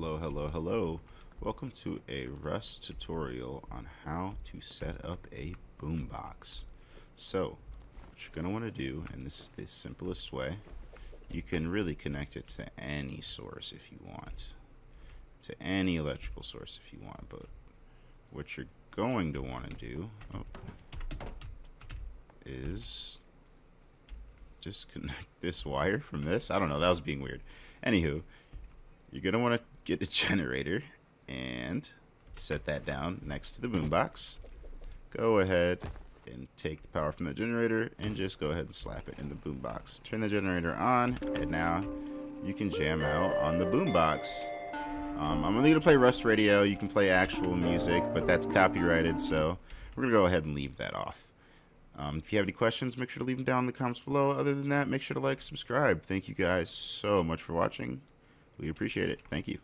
Hello, hello, hello. Welcome to a Rust tutorial on how to set up a boombox. So, what you're going to want to do, and this is the simplest way, you can really connect it to any source if you want. To any electrical source if you want, but what you're going to want to do oh, is disconnect this wire from this. I don't know, that was being weird. Anywho, you're going to want to get a generator and set that down next to the boombox. Go ahead and take the power from the generator and just go ahead and slap it in the boombox. Turn the generator on and now you can jam out on the boombox. Um, I'm only going to play Rust Radio. You can play actual music, but that's copyrighted, so we're going to go ahead and leave that off. Um, if you have any questions, make sure to leave them down in the comments below. Other than that, make sure to like, subscribe. Thank you guys so much for watching. We appreciate it. Thank you.